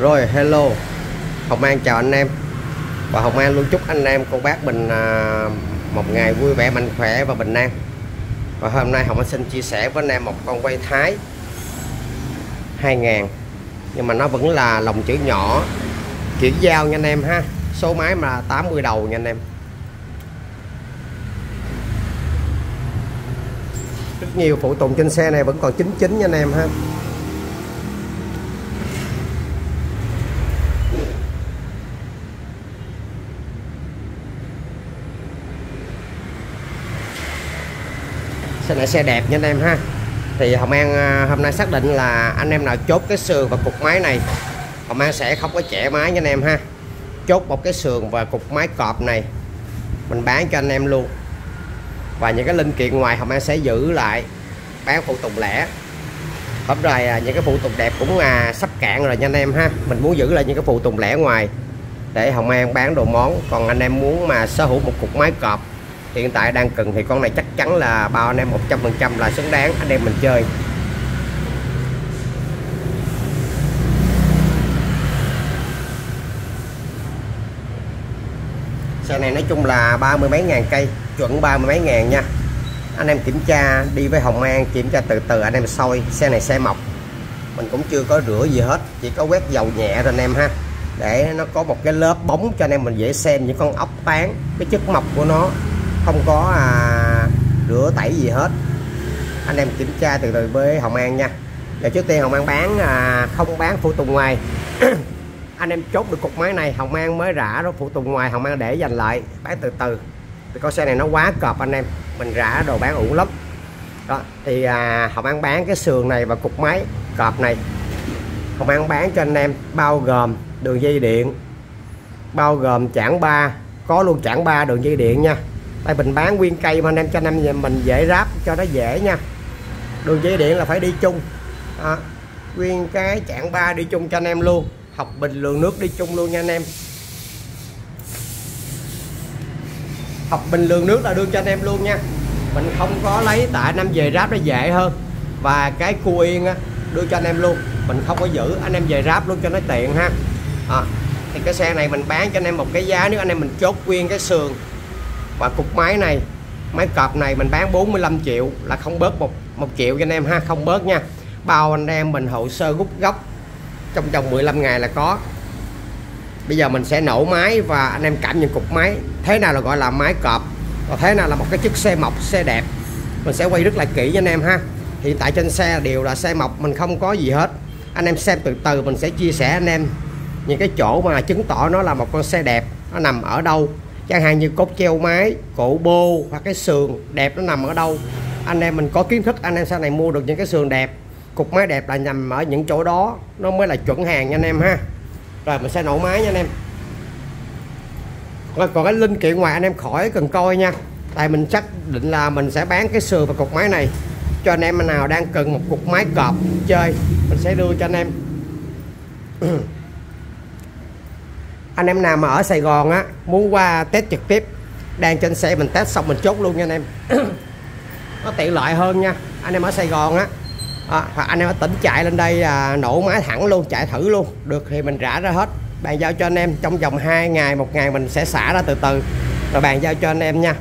Rồi hello. Hồng An chào anh em. Và Hồng An luôn chúc anh em cô bác mình à, một ngày vui vẻ mạnh khỏe và bình an. Và hôm nay Hồng An xin chia sẻ với anh em một con quay Thái 2000 Nhưng mà nó vẫn là lồng chữ nhỏ. Kiểu giao nha anh em ha. Số máy mà 80 đầu nha anh em. Rất nhiều phụ tùng trên xe này vẫn còn 99 nha anh em ha. Xe này xe đẹp nha anh em ha. Thì Hồng An à, hôm nay xác định là anh em nào chốt cái sườn và cục máy này Hồng An sẽ không có trẻ máy nha anh em ha. Chốt một cái sườn và cục máy cọp này mình bán cho anh em luôn. Và những cái linh kiện ngoài Hồng An sẽ giữ lại bán phụ tùng lẻ. Hôm rồi à, những cái phụ tùng đẹp cũng à, sắp cạn rồi nha anh em ha. Mình muốn giữ lại những cái phụ tùng lẻ ngoài để Hồng An bán đồ món. Còn anh em muốn mà sở hữu một cục máy cọp hiện tại đang cần thì con này chắc chắn là bao anh em 100% là xứng đáng. Anh em mình chơi. Xe này nói chung là ba mươi mấy ngàn cây, chuẩn ba mươi mấy ngàn nha. Anh em kiểm tra, đi với Hồng An, kiểm tra từ từ, anh em soi, xe này xe mọc. Mình cũng chưa có rửa gì hết, chỉ có quét dầu nhẹ rồi anh em ha. Để nó có một cái lớp bóng cho anh em mình dễ xem những con ốc tán, cái chất mọc của nó không có à, rửa tẩy gì hết. Anh em kiểm tra từ từ với Hồng An nha. Và trước tiên Hồng An bán à, không bán phụ tùng ngoài. Anh em chốt được cục máy này Hồng An mới rã đó phụ tùng ngoài Hồng An để dành lại bán từ từ. Thì con xe này nó quá cọp anh em mình rã đồ bán ủ lắm. Đó thì à, Hồng An bán cái sườn này và cục máy cọp này. Hồng An bán cho anh em bao gồm đường dây điện bao gồm chảng ba có luôn chảng ba đường dây điện nha tại mình bán nguyên cây mà anh em cho anh em mình dễ ráp cho nó dễ nha. Đường dây điện là phải đi chung. Đó. nguyên cái chạng ba đi chung cho anh em luôn. Học bình lượng nước đi chung luôn nha anh em. Học bình lượng nước là đưa cho anh em luôn nha. Mình không có lấy tại anh em về ráp nó dễ hơn. Và cái khu yên á, đưa cho anh em luôn. Mình không có giữ anh em về ráp luôn cho nó tiện ha. À, thì cái xe này mình bán cho anh em một cái giá nếu anh em mình chốt nguyên cái sườn và cục máy này, máy cọp này mình bán 45 triệu là không bớt một một triệu cho anh em ha, không bớt nha. Bao anh em mình hồ sơ rút gốc trong vòng 15 ngày là có. Bây giờ mình sẽ nổ máy và anh em cảm nhận cục máy. Thế nào là gọi là máy cọp? Và thế nào là một cái chiếc xe mộc, xe đẹp? Mình sẽ quay rất là kỹ cho anh em ha. Hiện tại trên xe đều là xe mộc, mình không có gì hết. Anh em xem từ từ, mình sẽ chia sẻ anh em những cái chỗ mà chứng tỏ nó là một con xe đẹp. Nó nằm ở đâu? Chẳng hạn như cốt treo máy cổ bô hoặc cái sườn đẹp nó nằm ở đâu. Anh em mình có kiến thức, anh em sau này mua được những cái sườn đẹp, cục máy đẹp là nằm ở những chỗ đó. Nó mới là chuẩn hàng nha anh em ha. Rồi mình sẽ nổ máy nha anh em. Rồi còn cái linh kiện ngoài anh em khỏi cần coi nha. Tại mình xác định là mình sẽ bán cái sườn và cục máy này cho anh em nào đang cần một cục máy cọp chơi, mình sẽ đưa cho anh em. anh em nào mà ở Sài Gòn á muốn qua test trực tiếp đang trên xe mình test xong mình chốt luôn nha anh em. Nó tiện lợi hơn nha. Anh em ở Sài Gòn á à, hoặc anh em ở tỉnh chạy lên đây à, nổ máy thẳng luôn chạy thử luôn. Được thì mình rã ra hết. Bàn giao cho anh em trong vòng 2 ngày một ngày mình sẽ xả ra từ từ. Rồi bàn giao cho anh em nha.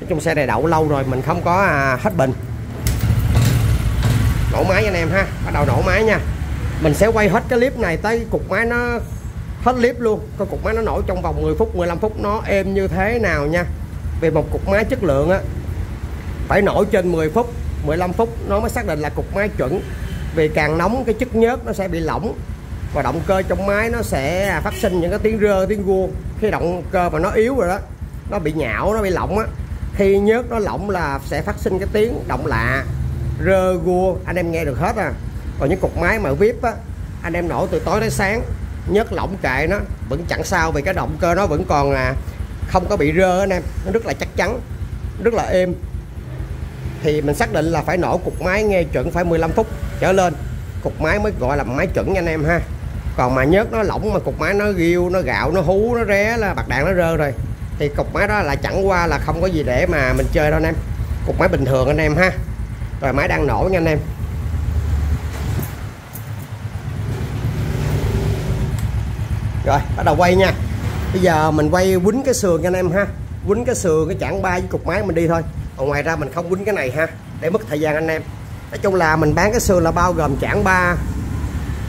Nói chung xe này đậu lâu rồi mình không có à, hết bình. Nổ máy anh em ha. Bắt đầu nổ máy nha. Mình sẽ quay hết cái clip này tới cục máy nó hết clip luôn. Coi cục máy nó nổi trong vòng 10 phút 15 phút, nó êm như thế nào nha. Vì một cục máy chất lượng á, phải nổi trên 10 phút 15 phút, nó mới xác định là cục máy chuẩn. Vì càng nóng, cái chất nhớt nó sẽ bị lỏng và động cơ trong máy nó sẽ phát sinh những cái tiếng rơ, tiếng gua. Khi động cơ mà nó yếu rồi đó, nó bị nhão, nó bị lỏng á, khi nhớt nó lỏng là sẽ phát sinh cái tiếng động lạ, rơ, gua. Anh em nghe được hết à. Còn những cục máy mà vip á, anh em nổ từ tối đến sáng nhớt lỏng kệ nó vẫn chẳng sao vì cái động cơ nó vẫn còn à, không có bị rơ anh em nó rất là chắc chắn rất là êm. Thì mình xác định là phải nổ cục máy nghe chuẩn phải 15 phút trở lên. Cục máy mới gọi là máy chuẩn nha anh em ha. Còn mà nhớt nó lỏng mà cục máy nó ghiêu nó gạo nó hú nó ré là bạc đạn nó rơ rồi. Thì cục máy đó là chẳng qua là không có gì để mà mình chơi đâu anh em. Cục máy bình thường anh em ha. Rồi máy đang nổ nha anh em. Rồi bắt đầu quay nha. Bây giờ mình quay quýnh cái sườn cho anh em ha. Quýnh cái sườn cái chặng ba với cục máy mình đi thôi. Còn ngoài ra mình không quýnh cái này ha để mất thời gian anh em. Nói chung là mình bán cái sườn là bao gồm chặng ba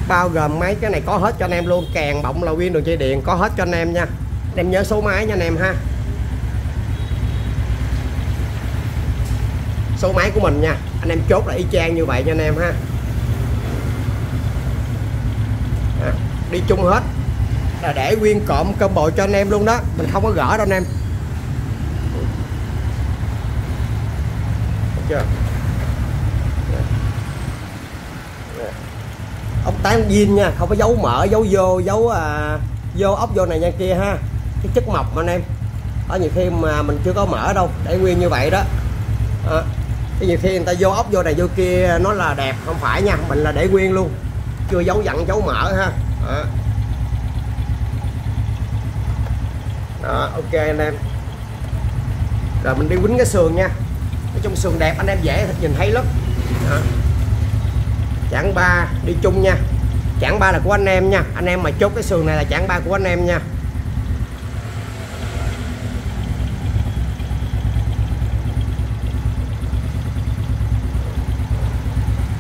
bao gồm mấy cái này có hết cho anh em luôn. Kèn bọng là nguyên đường dây điện có hết cho anh em nha. Anh em nhớ số máy nha anh em ha. Số máy của mình nha. Anh em chốt là y chang như vậy nha anh em ha. À, đi chung hết là để nguyên cộm combo cho anh em luôn đó. Mình không có gỡ đâu anh em. Được chưa? Ốc tán zin nha không có dấu mỡ dấu vô dấu à, vô ốc vô này nha kia ha. Cái chất mọc anh em. Có nhiều khi mà mình chưa có mỡ đâu để nguyên như vậy đó. À, cái nhiều khi người ta vô ốc vô này vô kia nó là đẹp không phải nha mình là để nguyên luôn. Chưa dấu dặn dấu mỡ ha. À. đó, ok anh em. Rồi, mình đi quýnh cái sườn nha. Nói chung sườn đẹp, anh em dễ nhìn thấy lắm. Đó. chẳng ba đi chung nha. Chẳng ba là của anh em nha. Anh em mà chốt cái sườn này là chẳng ba của anh em nha.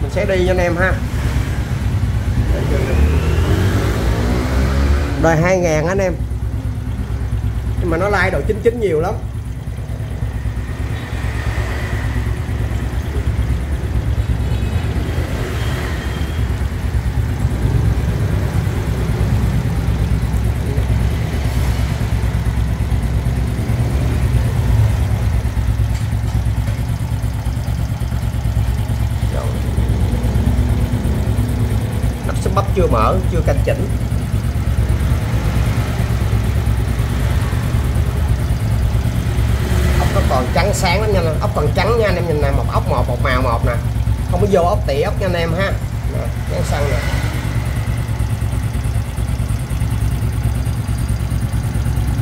Mình sẽ đi cho anh em ha. Đòi 2 ngàn anh em nhưng mà nó like độ 99 nhiều lắm. Bắp chưa mở chưa canh chỉnh ốc nó còn trắng sáng lắm nha ốc còn trắng nha anh em nhìn nè một ốc một một màu một nè. Không có vô ốc tỉ ốc nha anh em ha. Nè, trắng xăng nè.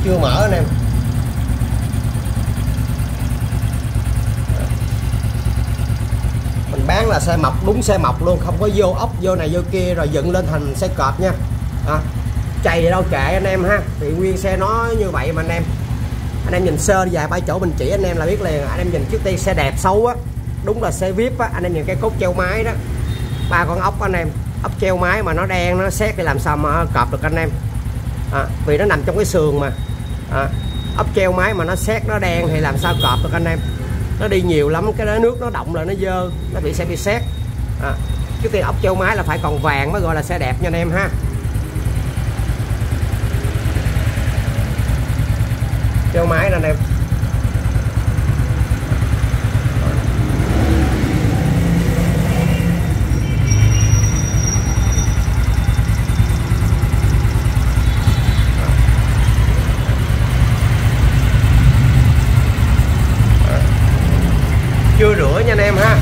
Chưa mở anh em. Mình bán là xe mọc đúng xe mọc luôn không có vô ốc vô này vô kia rồi dựng lên thành xe cọp nha. À, chày đâu kệ anh em ha. Thì nguyên xe nó như vậy mà anh em anh em nhìn sơ dài ba chỗ mình chỉ anh em là biết liền. Anh em nhìn trước tiên xe đẹp xấu á đúng là xe vip á anh em nhìn cái cốt treo máy đó. Ba con ốc anh em ốc treo máy mà nó đen nó xét thì làm sao mà cọp được anh em. À, vì nó nằm trong cái sườn mà. À, ốc treo máy mà nó xét nó đen thì làm sao cọp được anh em. Nó đi nhiều lắm cái đó nước nó động là nó dơ nó bị xe bị xét. À, trước tiên ốc treo máy là phải còn vàng mới gọi là xe đẹp nha anh em ha. Treo máy nè anh em chưa rửa nha anh em ha.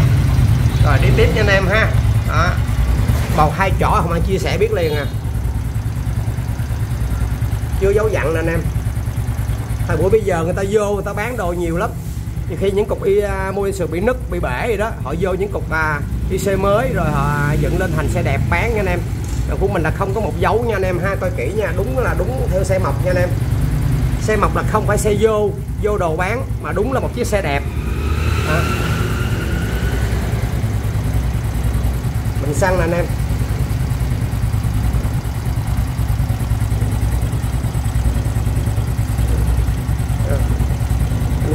Rồi đi tiếp nha anh em ha. Đó. Bầu hai chỗ không ăn chia sẻ biết liền à. Chưa dấu dặn nè anh em thời buổi bây giờ người ta vô người ta bán đồ nhiều lắm. Nhưng khi những cục y uh, mua sườn bị nứt bị bể gì đó họ vô những cục à, IC mới rồi họ dựng lên thành xe đẹp bán nha anh em. Rồi của mình là không có một dấu nha anh em ha coi kỹ nha đúng là đúng theo xe mộc nha anh em. Xe mộc là không phải xe vô vô đồ bán mà đúng là một chiếc xe đẹp. À. mình xăng nè anh em.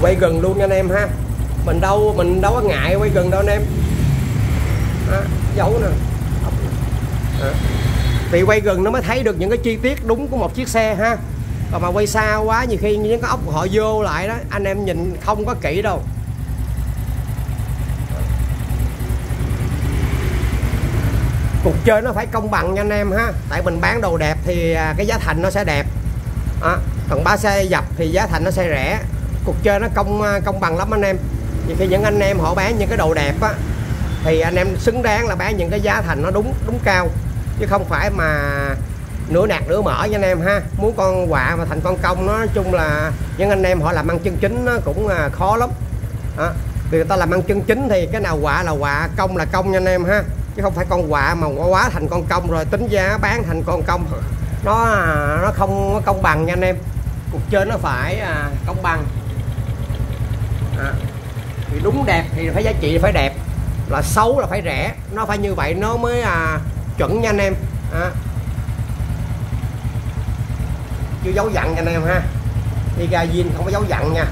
Quay gần luôn nha anh em ha. Mình đâu mình đâu có ngại quay gần đâu anh em. Đó, dấu nè. Đó. thì quay gần nó mới thấy được những cái chi tiết đúng của một chiếc xe ha. Còn mà quay xa quá nhiều khi những cái ốc họ vô lại đó anh em nhìn không có kỹ đâu. Cuộc chơi nó phải công bằng nha anh em ha. Tại mình bán đồ đẹp thì à, cái giá thành nó sẽ đẹp. À, còn ba xe dập thì giá thành nó sẽ rẻ cuộc chơi nó công à, công bằng lắm anh em. Nhiều khi những anh em họ bán những cái đồ đẹp á thì anh em xứng đáng là bán những cái giá thành nó đúng đúng cao. Chứ không phải mà nửa nạt nửa mở nha anh em ha. Muốn con quạ mà thành con công nó nói chung là những anh em họ làm ăn chân chính nó cũng à, khó lắm. À, vì người ta làm ăn chân chính thì cái nào quạ là quạ công là công nha anh em ha. Chứ không phải con quạ mà quá thành con công rồi tính giá bán thành con công. Nó à, nó không công bằng nha anh em. Cuộc chơi nó phải à, công bằng thì đúng đẹp thì phải giá trị phải đẹp. Là xấu là phải rẻ. Nó phải như vậy nó mới à, chuẩn nha anh em. À. chưa dấu dặn nha anh em ha. Đi ga zin không có dấu dặn nha.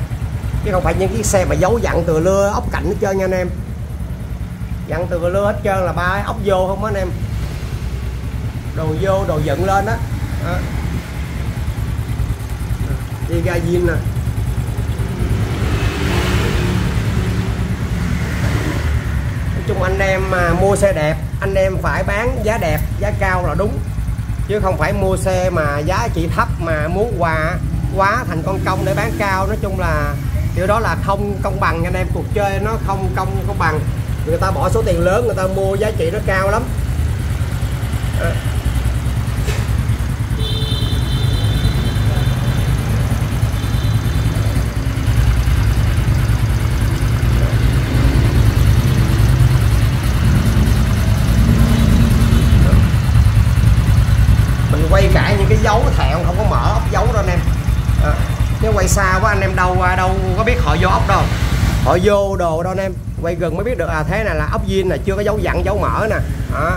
Chứ không phải những chiếc xe mà dấu dặn từ lưa ốc cảnh hết trơn nha anh em. Dặn từ lưa hết trơn là ba ốc vô không á anh em. Đồ vô đồ dựng lên đó, đó. À. đi ga zin nè. Chung anh em mà mua xe đẹp, anh em phải bán giá đẹp, giá cao là đúng. Chứ không phải mua xe mà giá trị thấp mà muốn quà, quá thành con công để bán cao. Nói chung là điều đó là không công bằng anh em, cuộc chơi nó không công công bằng. Người ta bỏ số tiền lớn, người ta mua giá trị nó cao lắm. À. quay cả những cái dấu thẹo không có mở ốc dấu đâu anh em. À, nếu quay xa quá anh em đâu đâu có biết họ vô ốc đâu. Họ vô đồ đâu anh em. Quay gần mới biết được à thế này là ốc zin là chưa có dấu dặn dấu mở nè. À,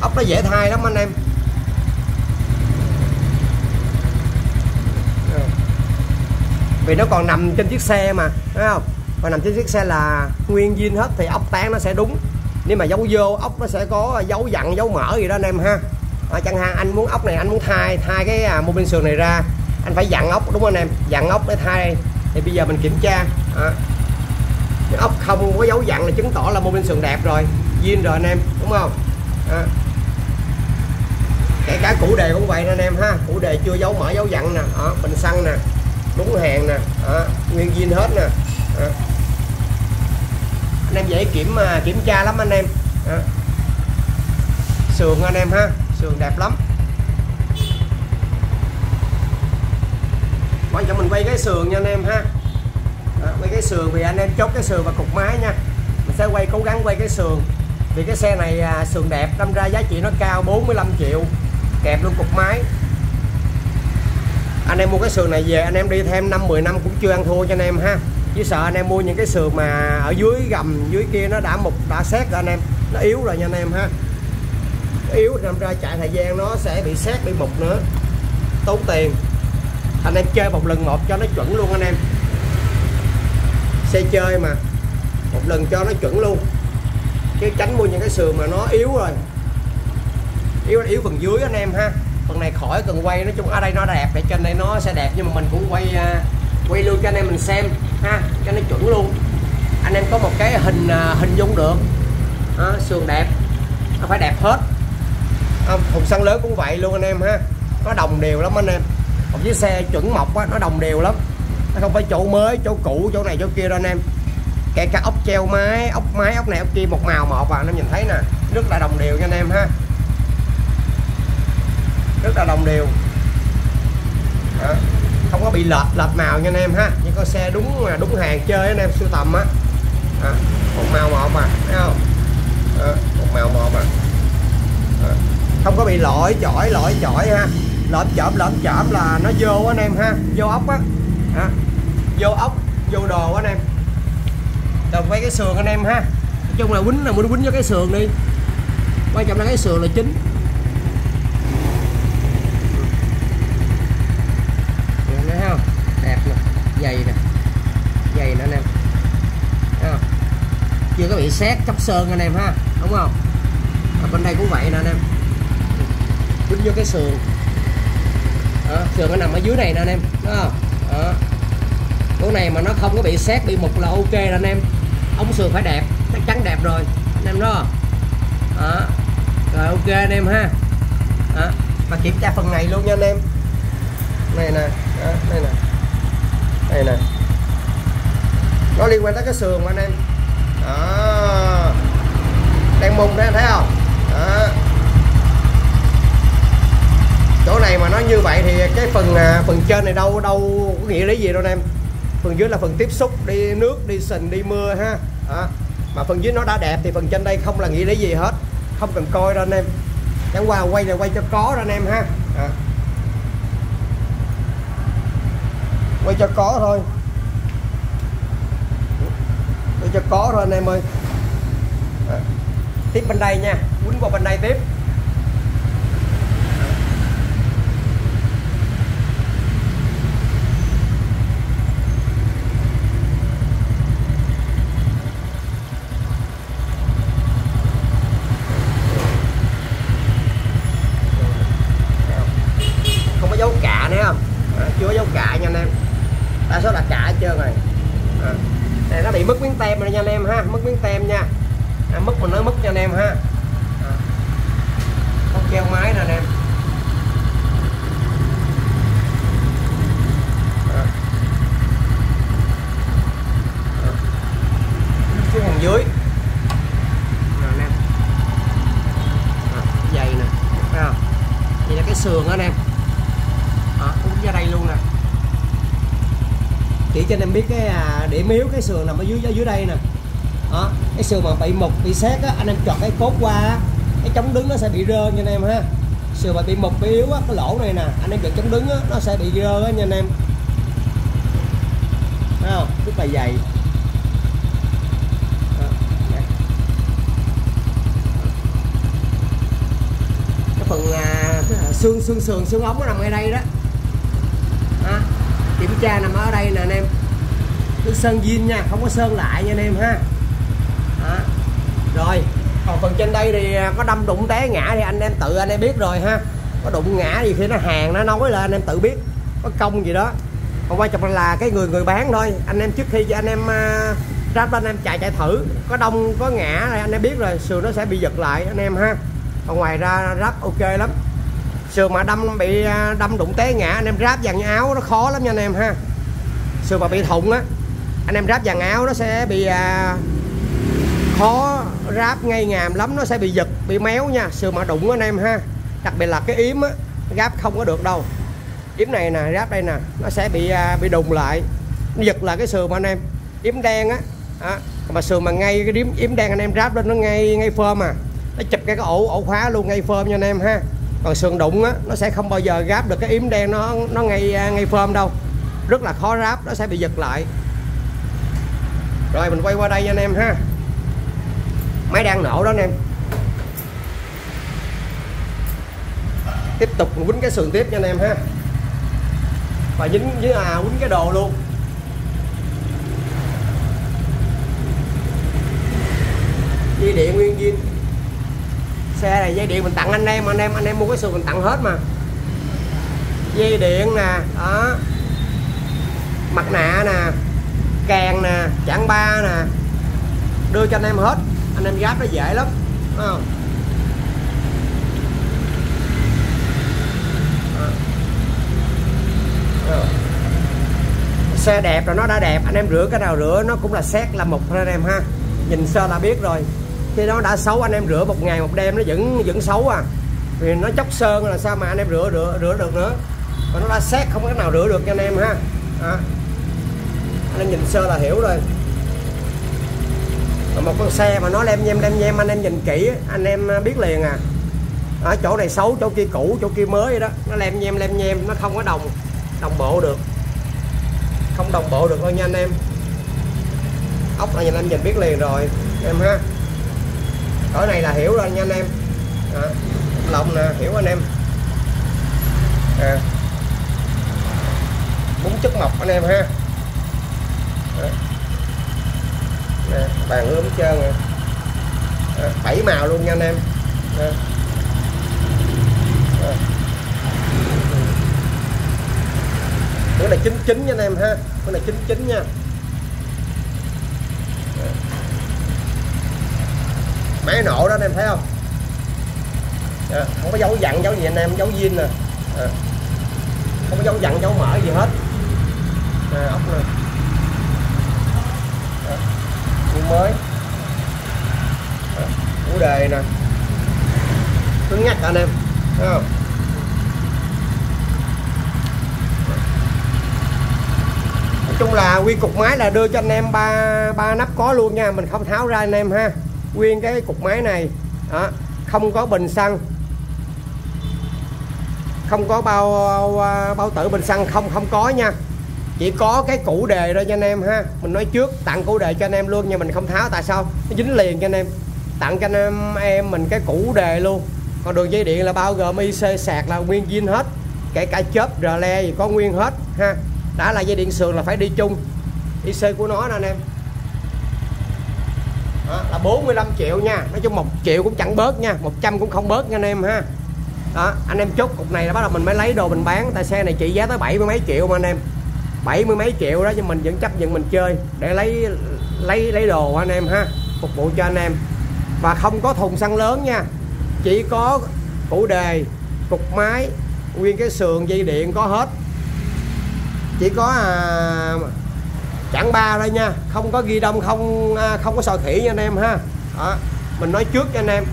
ốc nó dễ thay lắm anh em. Vì nó còn nằm trên chiếc xe mà thấy không? Còn nằm trên chiếc xe là nguyên zin hết thì ốc tán nó sẽ đúng. Nếu mà dấu vô ốc nó sẽ có dấu dặn dấu mở gì đó anh em ha à, chẳng hạn anh muốn ốc này anh muốn thay thay cái à, mô bên sườn này ra. Anh phải dặn ốc đúng không anh em? Dặn ốc để thay. Thì bây giờ mình kiểm tra. À, cái ốc không có dấu dặn là chứng tỏ là mô bên sườn đẹp rồi. Zin rồi anh em đúng không? À. kể cả củ đề cũng vậy nè anh em ha. Củ đề chưa dấu mở dấu dặn nè. À, bình xăng nè đúng hàng nè. À, nguyên zin hết nè. À. anh em dễ kiểm à, kiểm tra lắm anh em. À. sườn anh em ha sườn đẹp lắm. Quan trọng mình quay cái sườn nha anh em ha. Đó, quay cái sườn vì anh em chốt cái sườn và cục máy nha. Mình sẽ quay cố gắng quay cái sườn. Vì cái xe này à, sườn đẹp đâm ra giá trị nó cao 45 triệu kẹp luôn cục máy. Anh em mua cái sườn này về anh em đi thêm 5 10 năm cũng chưa ăn thua cho anh em ha. Chứ sợ anh em mua những cái sườn mà ở dưới gầm dưới kia nó đã mục đã xét rồi anh em. Nó yếu rồi nha anh em ha yếu đâm ra chạy thời gian nó sẽ bị xét bị mục nữa. Tốn tiền. Anh em chơi một lần một cho nó chuẩn luôn anh em. Xe chơi mà. Một lần cho nó chuẩn luôn. Chứ tránh mua những cái sườn mà nó yếu rồi. Yếu yếu phần dưới anh em ha. Phần này khỏi cần quay nói chung ở đây nó đẹp để trên đây nó sẽ đẹp nhưng mà mình cũng quay à, quay luôn cho anh em mình xem ha cho nó chuẩn luôn. Anh em có một cái hình à, hình dung được. À, sườn đẹp. Nó phải đẹp hết không thùng xăng lớn cũng vậy luôn anh em ha. Nó đồng đều lắm anh em. Một chiếc xe chuẩn mộc á nó đồng đều lắm. Nó không phải chỗ mới chỗ cũ chỗ này chỗ kia đâu anh em. Kể cả ốc treo máy ốc máy ốc này ốc kia một màu một và anh em nhìn thấy nè. Rất là đồng đều nha anh em ha. Rất là đồng đều. Đó. không có bị lệch lệch màu nha anh em ha. Những con xe đúng à, đúng hàng chơi anh em sưu tầm á. À, một màu một mà thấy không? À, một màu một mà không có bị lỗi chỏi lỗi chỏi ha. Lợm chởm lợm chởm là nó vô anh em ha. Vô ốc á. À, vô ốc vô đồ anh em. Rồi quay cái sườn anh em ha. Nói chung là quýnh là muốn quýnh cho cái sườn đi. Quan trọng là cái sườn là chính. Thấy không? Đẹp nè dày nè dày nè anh em. Thấy không? Chưa có bị xét chóc sơn anh em ha đúng không? Ở bên đây cũng vậy nè anh em dính vô cái sườn. Đó, sườn nó nằm ở dưới này nè anh em. Đó. Đó. chỗ này mà nó không có bị xét bị mục là ok rồi anh em. Ống sườn phải đẹp chắc chắn đẹp rồi anh em đó. Đó. Rồi ok anh em ha. Đó. và kiểm tra phần này luôn nha anh em. Này nè đó, đây nè. Đây nè. Nó liên quan tới cái sườn mà anh em. Đó. Đang mùng đấy thấy không? Đó chỗ này mà nó như vậy thì cái phần à, phần trên này đâu đâu có nghĩa lý gì đâu anh em. Phần dưới là phần tiếp xúc đi nước đi sình đi mưa ha. À, mà phần dưới nó đã đẹp thì phần trên đây không là nghĩa lý gì hết. Không cần coi đâu anh em. Chẳng qua quay này quay cho có đó anh em ha. À. quay cho có thôi. Quay cho có thôi anh em ơi. À. tiếp bên đây nha. Quýnh qua bên đây tiếp không có dấu cạ nữa không à, chưa có dấu cạ nha anh em đa số là cạ hết trơn rồi à. này nó bị mất miếng tem rồi nha anh em ha mất miếng tem nha à, mất mình nói mất cho anh em ha. À. không treo máy nè anh em. À. À. xuống phần dưới. Nè anh em. À, dày nè. Thấy không? Vậy là cái sườn đó anh em. À, cũng ra đây luôn nè. Chỉ cho anh em biết cái à, điểm yếu cái sườn nằm ở dưới ở dưới đây nè. Đó cái sườn mà bị mục bị xét á anh em chọt cái cốt qua cái chống đứng nó sẽ bị rơ nha anh em ha. Sườn mà bị mục bị yếu á cái lỗ này nè anh em chọt chống đứng á nó sẽ bị rơ á nha anh em. Thấy không? Rất là dày. Cái phần à, cái xương xương sườn xương ống nó nằm ngay đây đó. À, kiểm tra nằm ở đây nè anh em. Cái sơn zin nha không có sơn lại nha anh em ha rồi. Còn phần trên đây thì à, có đâm đụng té ngã thì anh em tự anh em biết rồi ha. Có đụng ngã gì khi nó hàng nó nói là anh em tự biết. Có công gì đó. Còn quan trọng là cái người người bán thôi. Anh em trước khi cho anh em à, uh, ráp lên anh em chạy chạy thử. Có đông có ngã thì anh em biết rồi. Sườn nó sẽ bị giật lại anh em ha. Còn ngoài ra ráp ok lắm. Sườn mà đâm bị à, đâm đụng té ngã anh em ráp dàn áo nó khó lắm nha anh em ha. Sườn mà bị thụng á anh em ráp dàn áo nó sẽ bị uh, khó ráp ngay ngàm lắm nó sẽ bị giật bị méo nha. Sườn mà đụng anh em ha. Đặc biệt là cái yếm á ráp không có được đâu. Yếm này nè ráp đây nè nó sẽ bị à, bị đùng lại. Nó giật là cái sườn mà anh em. Yếm đen á à, mà sườn mà ngay cái yếm yếm đen anh em ráp lên nó ngay ngay phơm à. Nó chụp cái, cái ổ ổ khóa luôn ngay phơm nha anh em ha. Còn sườn đụng á nó sẽ không bao giờ ráp được cái yếm đen nó nó ngay à, ngay phơm đâu. Rất là khó ráp nó sẽ bị giật lại. Rồi mình quay qua đây nha anh em ha máy đang nổ đó anh em. Tiếp tục quýnh cái sườn tiếp nha anh em ha. Và dính với à quýnh cái đồ luôn. Dây điện nguyên viên xe này dây điện mình tặng anh em anh em anh em mua cái sườn mình tặng hết mà. Dây điện nè, đó. Mặt nạ nè càng nè chặn ba nè. Đưa cho anh em hết anh em gáp nó dễ lắm đúng không? Xe đẹp rồi nó đã đẹp, anh em rửa cái nào rửa, nó cũng là xét là một anh em ha. Nhìn sơ là biết rồi. Khi nó đã xấu, anh em rửa một ngày một đêm, nó vẫn vẫn xấu à. Vì nó chóc sơn là sao mà anh em rửa rửa rửa được nữa. Còn nó đã xét không có nào rửa được cho anh em ha. À. anh em nhìn sơ là hiểu rồi một con xe mà nó lem nhem lem nhem anh em nhìn kỹ anh em à, biết liền à. Ở chỗ này xấu chỗ kia cũ chỗ kia mới đó nó lem nhem lem nhem nó không có đồng đồng bộ được. Không đồng bộ được thôi nha anh em. Ốc là nhìn anh nhìn biết liền rồi em ha. Cỡ này là hiểu rồi nha anh em. À, lồng nè hiểu anh em. À. bún chất mọc anh em ha à nè bàn ướm trơn nè à, ờ, bảy màu luôn nha anh em. Nè. À. cái này chín chín nha anh em ha. Cái này chín chín nha. Ờ. Máy nổ đó anh em thấy không? À, không có dấu dặn dấu gì anh em dấu zin nè. À, không có dấu dặn dấu mở gì hết. À, ốc nè à, mới. Chủ đề nè. Cứng nhắc anh em? Thấy không? Nói chung là nguyên cục máy là đưa cho anh em ba ba nắp có luôn nha. Mình không tháo ra anh em ha. Nguyên cái cục máy này đó, không có bình xăng. Không có bao bao tử bình xăng không không có nha chỉ có cái củ đề thôi cho anh em ha. Mình nói trước tặng củ đề cho anh em luôn nhưng mình không tháo. Tại sao? Nó dính liền cho anh em. Tặng cho anh em em mình cái củ đề luôn. Còn đường dây điện là bao gồm IC sạc là nguyên zin hết. Kể cả chớp rờ le gì có nguyên hết ha. Đã là dây điện sườn là phải đi chung. IC của nó nè anh em. Đó, là 45 triệu nha. Nói chung một triệu cũng chẳng bớt nha. 100 cũng không bớt nha anh em ha. Đó anh em chốt cục này là bắt đầu mình mới lấy đồ mình bán. Tại xe này trị giá tới bảy mươi mấy triệu mà anh em bảy mươi mấy triệu đó nhưng mình vẫn chấp nhận mình chơi. Để lấy lấy lấy đồ anh em ha phục vụ cho anh em. Và không có thùng xăng lớn nha. Chỉ có củ đề cục máy nguyên cái sườn dây điện có hết. Chỉ có à, chẳng ba thôi nha. Không có ghi đông không à, không có sò khỉ nha anh em ha. Đó. mình nói trước cho anh em.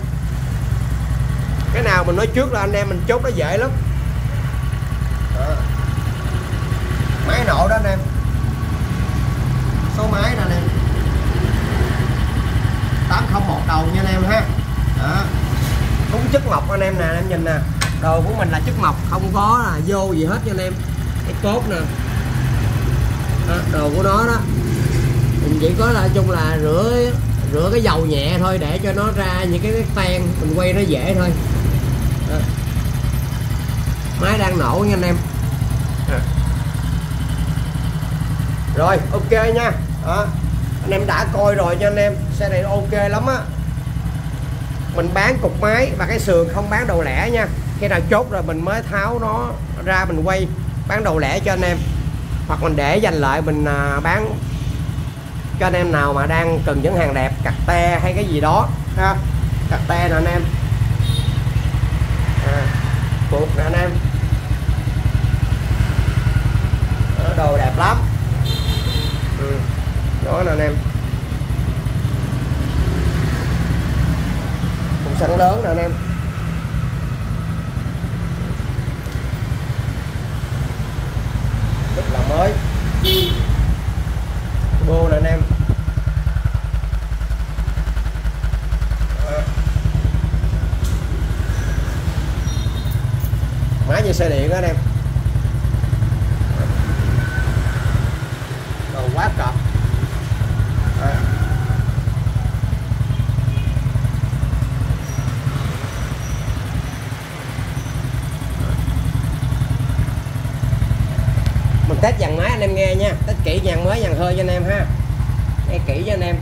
Cái nào mình nói trước là anh em mình chốt nó dễ lắm đó máy nổ đó anh em. Số máy nè anh em. 801 đầu nha anh em ha. Đó. Đúng chất mộc anh em nè anh em nhìn nè. Đồ của mình là chất mộc không có là vô gì hết nha anh em. Cái cốt nè. Đó, đồ của nó đó. Mình chỉ có là chung là rửa rửa cái dầu nhẹ thôi để cho nó ra những cái tan mình quay nó dễ thôi. Đó. máy đang nổ nha anh em. Rồi ok nha. Đó. anh em đã coi rồi nha anh em. Xe này ok lắm á. Mình bán cục máy và cái sườn không bán đầu lẻ nha. Khi nào chốt rồi mình mới tháo nó ra mình quay bán đầu lẻ cho anh em. Hoặc mình để dành lại mình à, bán cho anh em nào mà đang cần những hàng đẹp cặt te hay cái gì đó ha. Cặt te nè anh em. À, buộc nè anh em. Đồ đẹp lắm đó nè anh em. Cũng sẵn lớn nè anh em. Rất là mới. Bô nè anh em. Máy như xe điện đó anh em đồ quá cọp à. mình test dàn máy anh em nghe nha test kỹ dàn mới dàn hơi cho anh em ha nghe kỹ cho anh em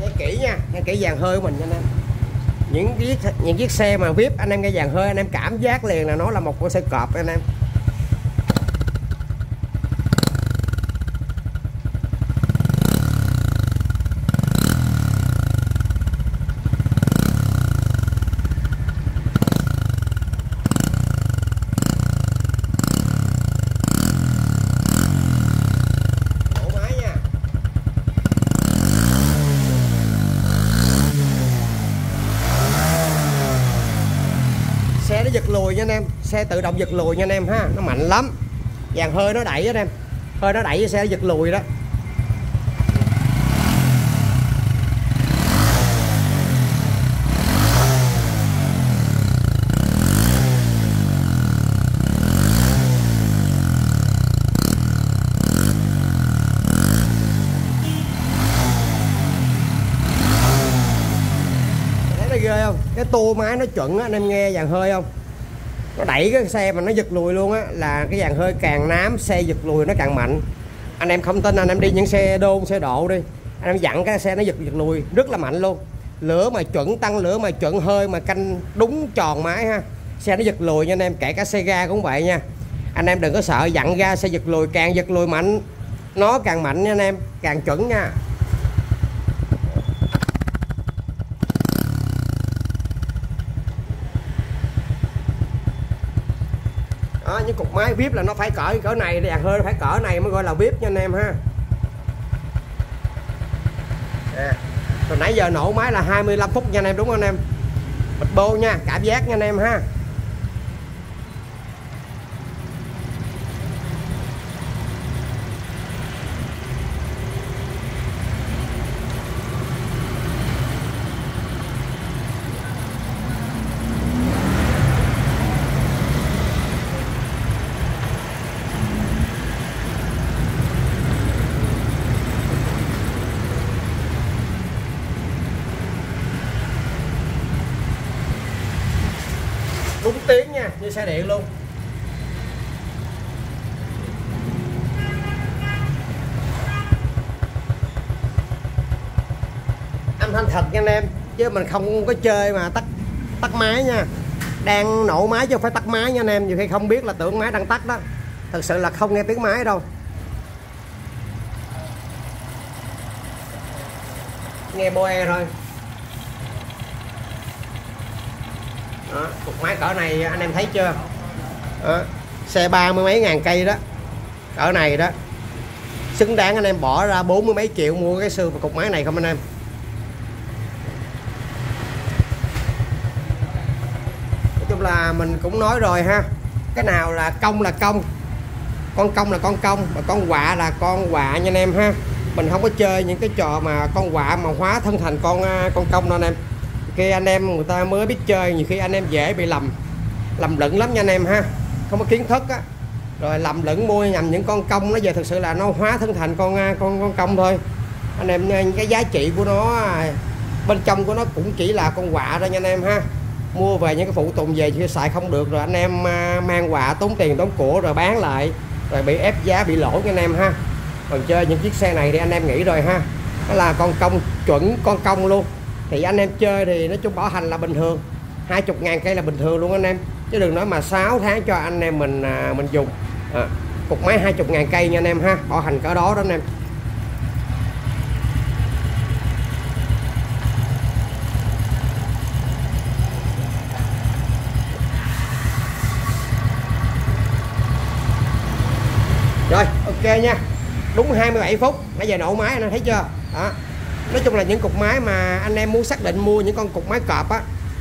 nghe kỹ nha nghe kỹ dàn hơi của mình cho anh em những chiếc những chiếc xe mà vip anh em nghe dàn hơi, anh em cảm giác liền là nó là một con xe cọp, anh em Nổ máy nha xe nó giật lùi nha anh em. Xe tự động giật lùi nha anh em ha. Nó mạnh lắm. Dàn hơi nó đẩy anh em. Hơi nó đẩy xe giật lùi đó. Thấy nó ghê không? Cái tua máy nó chuẩn á, anh em nghe dàn hơi không? Nó đẩy cái xe mà nó giật lùi luôn á, là cái dàn hơi càng nám, xe giật lùi nó càng mạnh. Anh em không tin, anh em đi những xe đôn, xe độ đi. Anh em dặn cái xe nó giật giật lùi, rất là mạnh luôn. Lửa mà chuẩn tăng, lửa mà chuẩn hơi mà canh đúng tròn máy ha. Xe nó giật lùi nha anh em, kể cả xe ga cũng vậy nha. Anh em đừng có sợ, dặn ga, xe giật lùi, càng giật lùi mạnh, nó càng mạnh nha anh em, càng chuẩn nha. Đó cục máy vip là nó phải cỡ cỡ này đèn hơi phải cỡ này mới gọi là vip nha anh em ha. À, nãy giờ nổ máy là 25 phút nha anh em đúng không anh em? Bịch bô nha cảm giác nha anh em ha. Nha, như xe điện luôn. Âm thanh thật nha anh em, chứ mình không có chơi mà tắt tắt máy nha. Đang nổ máy chứ không phải tắt máy nha anh em, nhiều khi không biết là tưởng máy đang tắt đó. Thật sự là không nghe tiếng máy đâu. Nghe boe thôi đó, cục máy cỡ này anh em thấy chưa? Đó, xe ba mươi mấy ngàn cây đó. Cỡ này đó. Xứng đáng anh em bỏ ra bốn mươi mấy triệu mua cái xương và cục máy này không anh em? Nói chung là mình cũng nói rồi ha. Cái nào là công là công. Con công là con công và con quạ là con quạ nha anh em ha. Mình không có chơi những cái trò mà con quạ mà hóa thân thành con à, con công đâu anh em khi anh em người ta mới biết chơi, nhiều khi anh em dễ bị lầm lầm lẫn lắm nha anh em ha. Không có kiến thức á, rồi lầm lẫn mua nhầm những con công, nó giờ thực sự là nó hóa thân thành con à, con con công thôi. Anh em à, cái giá trị của nó à, bên trong của nó cũng chỉ là con quạ thôi nha anh em ha. Mua về những cái phụ tùng về chưa xài không được, rồi anh em mang quà tốn tiền tốn của rồi bán lại, rồi bị ép giá, bị lỗ nha anh em ha. Còn chơi những chiếc xe này thì anh em nghĩ rồi ha. Đó là con công, chuẩn con công luôn thì anh em chơi thì nói chung bảo hành là bình thường. 20 ngàn cây là bình thường luôn anh em. Chứ đừng nói mà 6 tháng cho anh em mình à, mình dùng. À, cục máy 20 ngàn cây nha anh em ha. Bảo hành cỡ đó đó anh em. Rồi ok nha. Đúng 27 phút. Nãy giờ nổ máy anh em thấy chưa? Đó nói chung là những cục máy mà anh em muốn xác định mua những con cục máy cọp á,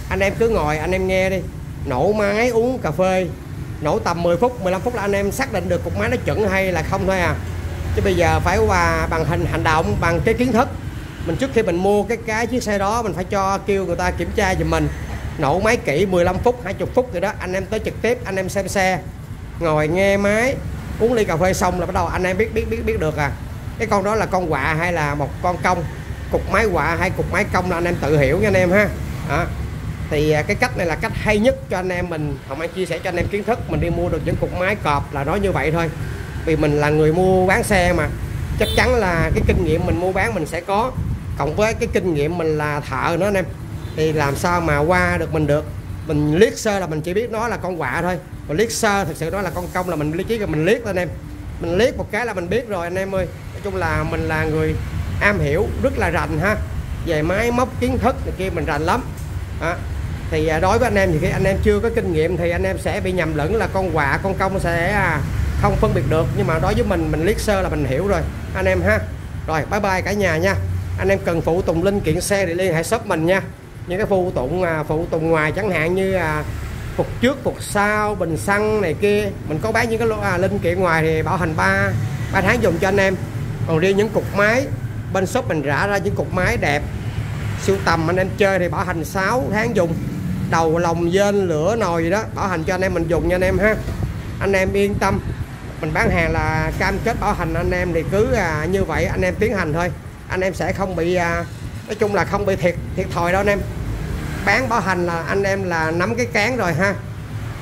anh em cứ ngồi, anh em nghe đi. Nổ máy, uống cà phê, nổ tầm 10 phút 15 phút là anh em xác định được cục máy nó chuẩn hay là không thôi à. Chứ bây giờ phải qua bằng hình, hành động, bằng cái kiến thức. Mình trước khi mình mua cái cái chiếc xe đó, mình phải cho kêu người ta kiểm tra giùm mình. Nổ máy kỹ 15 phút 20 phút rồi đó, anh em tới trực tiếp, anh em xem xe. Ngồi nghe máy, uống ly cà phê xong là bắt đầu anh em biết biết biết biết được à. Cái con đó là con quạ hay là một con công cục máy quạ hay cục máy công là anh em tự hiểu nha anh em ha. À, thì cái cách này là cách hay nhất cho anh em mình. Không anh chia sẻ cho anh em kiến thức mình đi mua được những cục máy cọp là nói như vậy thôi. Vì mình là người mua bán xe mà chắc chắn là cái kinh nghiệm mình mua bán mình sẽ có. Cộng với cái kinh nghiệm mình là thợ nữa anh em. Thì làm sao mà qua được mình được? Mình liếc sơ là mình chỉ biết nó là con quạ thôi. Còn liếc sơ thực sự nó là con công là mình lý trí là mình liếc thôi anh em. Mình liếc một cái là mình biết rồi anh em ơi. Nói chung là mình là người am hiểu rất là rành ha. Về máy móc kiến thức này kia mình rành lắm. Đó. thì à, đối với anh em thì khi anh em chưa có kinh nghiệm thì anh em sẽ bị nhầm lẫn là con quạ con công sẽ à, không phân biệt được. Nhưng mà đối với mình mình liếc sơ là mình hiểu rồi. Anh em ha. Rồi bye bye cả nhà nha. Anh em cần phụ tùng linh kiện xe thì liên hệ shop mình nha. Những cái phụ tùng à, phụ tùng ngoài chẳng hạn như phục trước phục sau bình xăng này kia. Mình có bán những cái à, linh kiện ngoài thì bảo hành 3 3 tháng dùng cho anh em. Còn riêng những cục máy bên shop mình rã ra những cục máy đẹp. Siêu tầm anh em chơi thì bảo hành 6 tháng dùng. Đầu lồng dên lửa nồi gì đó bảo hành cho anh em mình dùng nha anh em ha. Anh em yên tâm. Mình bán hàng là cam kết bảo hành anh em thì cứ à, như vậy anh em tiến hành thôi. Anh em sẽ không bị à, nói chung là không bị thiệt thiệt thòi đâu anh em. Bán bảo hành là anh em là nắm cái cán rồi ha.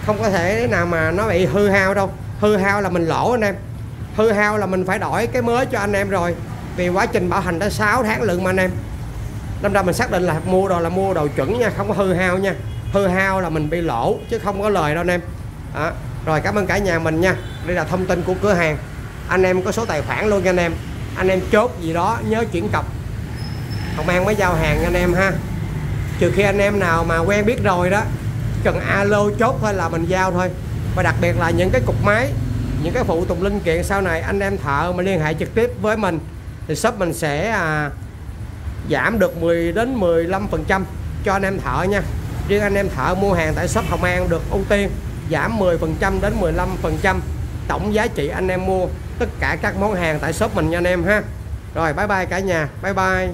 Không có thể nào mà nó bị hư hao đâu. Hư hao là mình lỗ anh em. Hư hao là mình phải đổi cái mới cho anh em rồi vì quá trình bảo hành đã 6 tháng lượng mà anh em. Đâm ra mình xác định là mua đồ là mua đồ chuẩn nha, không có hư hao nha. Hư hao là mình bị lỗ, chứ không có lời đâu anh em. Đó. rồi, cảm ơn cả nhà mình nha. Đây là thông tin của cửa hàng. Anh em có số tài khoản luôn nha anh em. Anh em chốt gì đó, nhớ chuyển cọc. Không mang mới giao hàng anh em ha. Trừ khi anh em nào mà quen biết rồi đó, cần alo chốt thôi là mình giao thôi. Và đặc biệt là những cái cục máy, những cái phụ tùng linh kiện sau này, anh em thợ mà liên hệ trực tiếp với mình thì shop mình sẽ à, giảm được 10 đến 15 phần trăm cho anh em thợ nha. Riêng anh em thợ mua hàng tại shop Hồng An được ưu tiên giảm 10 phần trăm đến 15 phần trăm tổng giá trị anh em mua tất cả các món hàng tại shop mình nha anh em ha. Rồi bye bye cả nhà. Bye bye.